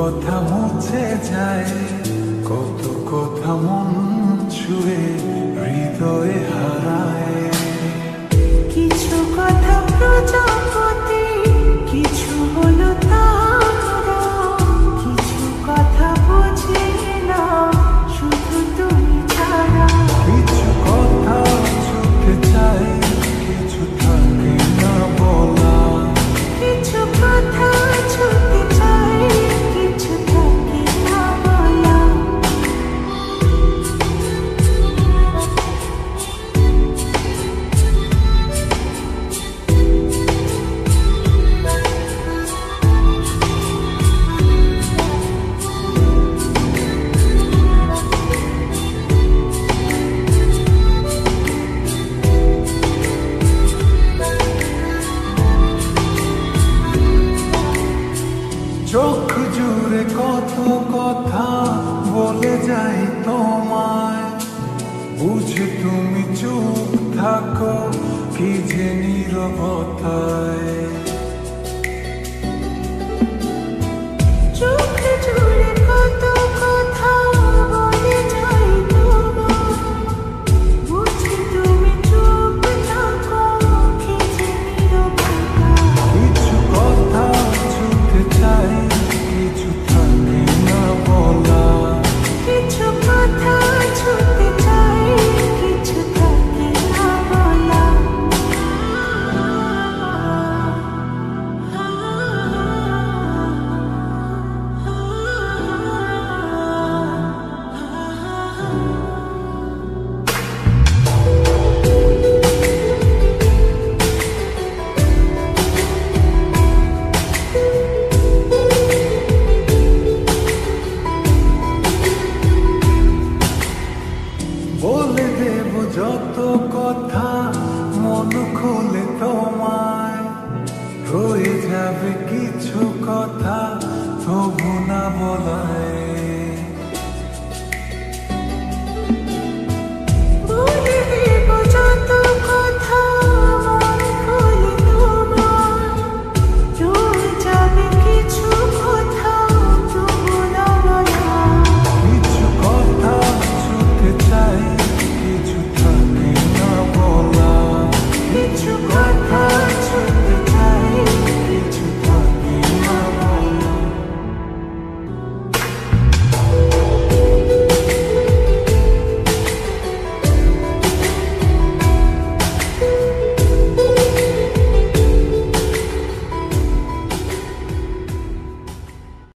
কথা মুছে যায় কত কথা মন ছুঁয়ে হৃদয়ে হারা। যাই তোমায়। বুঝি তুমি চুপ থাকো কি যে নিরবতায়। বলে দেব যত কথা মন খুলে তোমায়। রয়ে যাবে কিছু কথা তোমার